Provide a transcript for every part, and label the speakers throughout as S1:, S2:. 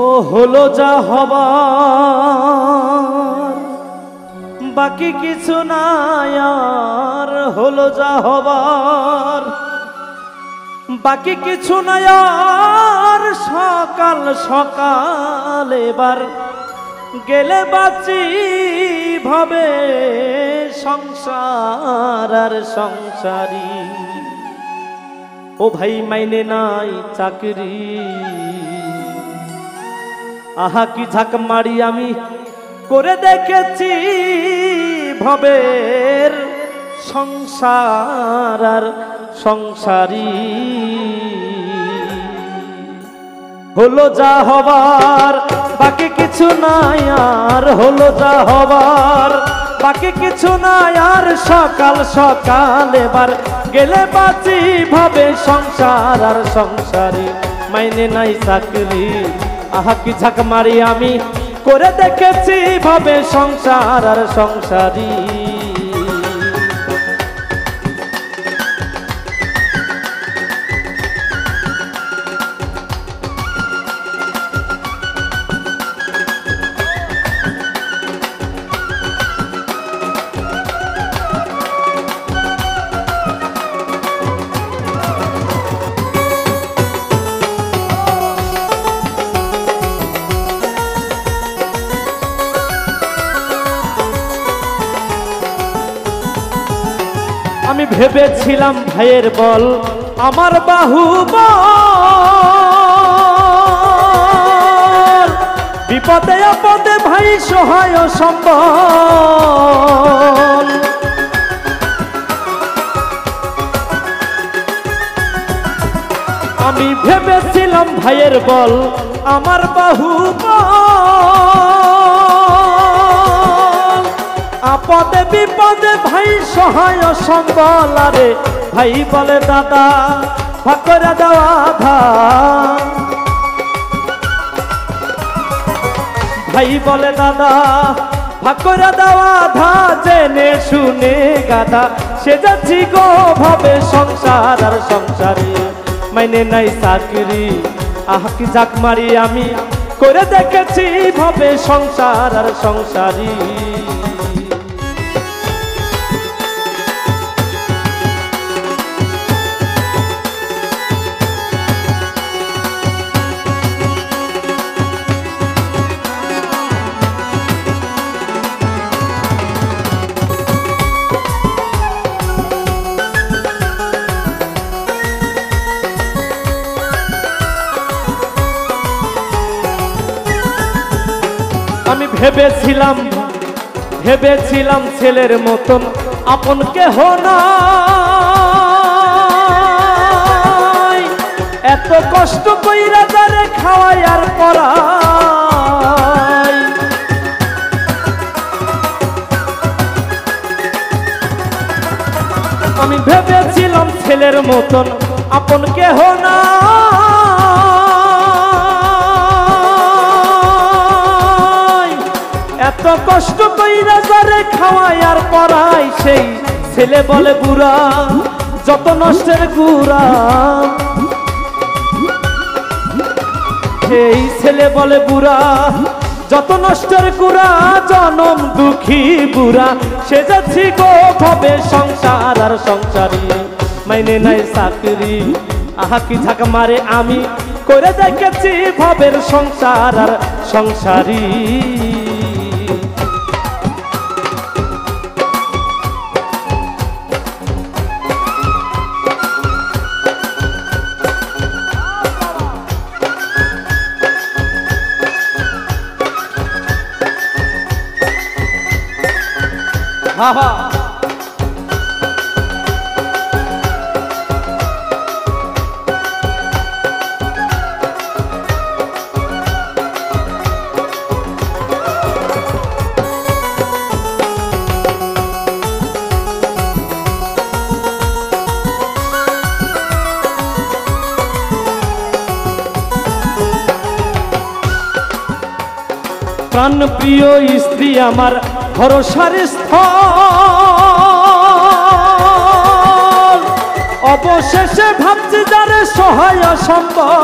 S1: ও হলো যা হবার, বাকি কিছু নাই আর হলো যা হবার। বাকি কিছু নাই আর সকাল সকাল এবার গেলে বাঁচি ভাবে সংসার আর সংসারী। ও ভাই, মাইনে নাই চাকরি। আহা, কি ঝাঁক মারি আমি? করে দেখেছি ভবের সংসার আর সংসারী। হলো যা হবার, বাকি কিছু নাই আর। হলো যা হবার, বাকি কিছু নাই আর। সকাল সকাল এবার গেলে বাঁচি ভাবে সংসার আর সংসারে। মাইনে নাই চাকরি। আহা কি ঝাঁক মারি আমি? করে দেখেছি ভাবে সংসার আর সংসারী আমি ভেবেছিলাম ভাইয়ের বল, আমার বাহু বিপদে আপদে ভাই সহায় সম্বল। আমি ভেবেছিলাম ভাইয়ের বল, আমার বাহু বল আপদে বিপদে ভাই, সহায় সম্বল আরে। ভাই বলে, দাদা, ফাকরে দেওয়া ধা ভাই বলে, দাদা, ফাকরে দেওয়া ধা জেনে শুনে গাদা। সে যাচ্ছি গো ভাবে সংসার আর সংসারে মাইনে নাই চাকরি। আহ, কি জাক মারি আমি। করে দেখেছি ভাবে সংসার আর সংসারী। আমি ভেবেছিলাম ভেবেছিলাম ছেলের মতন আপন কেহ না এত কষ্ট কইরা যারে খাওয়াই আর পড়াই। আমি ভেবেছিলাম ছেলের মতন আপন কেহ নাই। কষ্ট কইরা যারে খাওয়াই আর পড়াই সেই ছেলে বলে বুড়া, যত নষ্টের গুড়া। সেই ছেলে বলে বুড়া, যত নষ্টের গুড়া, জনম দুঃখী বুড়া। সে যাচ্ছি গো ভবে সংসার আর সংসারী, মাইনে নাই চাকরি। আহা, কি ঝাঁক মারে আমি। করে দেখেছি ভবের সংসার আর সংসারী। হা হা প্রাণ প্রিয় স্ত্রী আমার ভরসার স্থল। অবশেষে ভাবছি যারে সহায় সম্ভব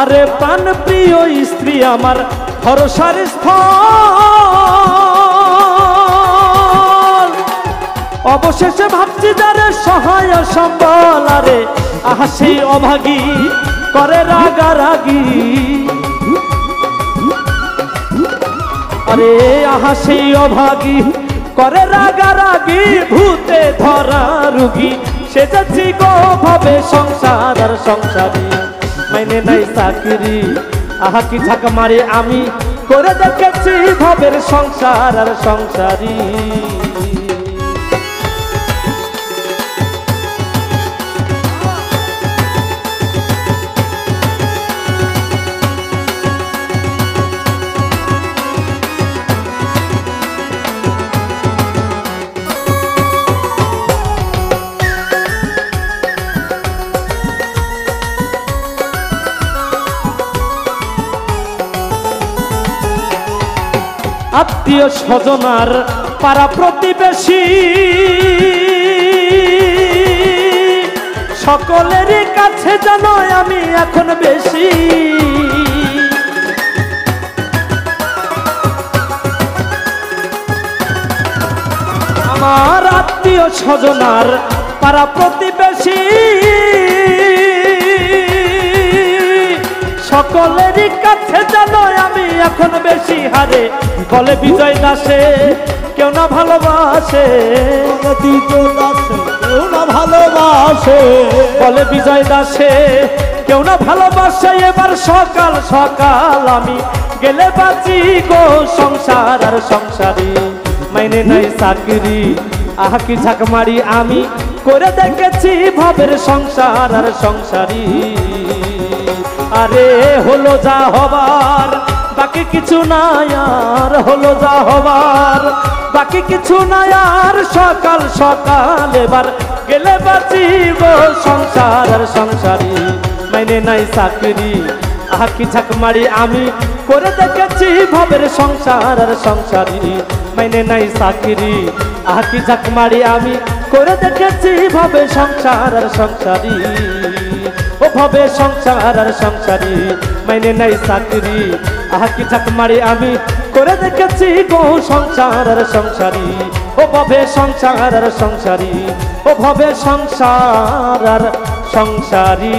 S1: আরে পান প্রিয় স্ত্রী আমার ভরসার স্থল। অবশেষে ভাবছি যারে সহায় সম্বল, আরে আহা সেই অভাগী, করে রাগারাগি। আরে আহা সেই অভাগী, করে রাগারাগি, ভূতে ধরা রুগী। সে যাচ্ছি গো ভাবে সংসার আর সংসারী মাইনে নাই চাকরি। আহা, কি ঝাঁক মারি আমি, করে দেখেছি ভাবের সংসার আর সংসারী। আত্মীয় স্বজনার পাড়া প্রতিবেশী। সকলেরই কাছে যেন আমি এখন বেশি। আমার আত্মীয় স্বজনার পাড়া প্রতিবেশী। সকলেরই কাছে যেন আমি এখন বেশি হারে। বলে বিজয় দাসে কেউ না ভালোবাসে।
S2: কেউ না ভালোবাসে।
S1: বলে বিজয় দাসে কেউ না ভালোবাসে। এবার সকাল সকাল আমি গেলে বাঁচি গো সংসার আর সংসারী। মাইনে নাই চাকরি আহা কি ঝাঁক মারি আমি। করে দেখেছি ভাবের সংসার আর সংসারী। আরে হলো যা হবার, বাকি কিছু নাই আর হলো যা হবার। বাকি কিছু নাই আর সকাল সকাল এবার গেলে বাঁচি গো সংসার আর সংসারী মাইনে নাই চাকরি আহা কি ঝাঁক মারি আমি করে দেখেছি ভাবের সংসার আর সংসারী মাইনে নাই চাকরি আহা কি ঝাঁক মারি আমি করে দেখেছি ভাবে সংসার আর সংসারী ভাবে সংসার আর সংসারি। মাইনে নাই চাকরি। আহা, কি ঝাঁক মারি আমি? করে দেখেছি গো সংসার আর সংসারি। ও ভাবে সংসার আর সংসারি। ও ভাবে সংসার আর সংসারী।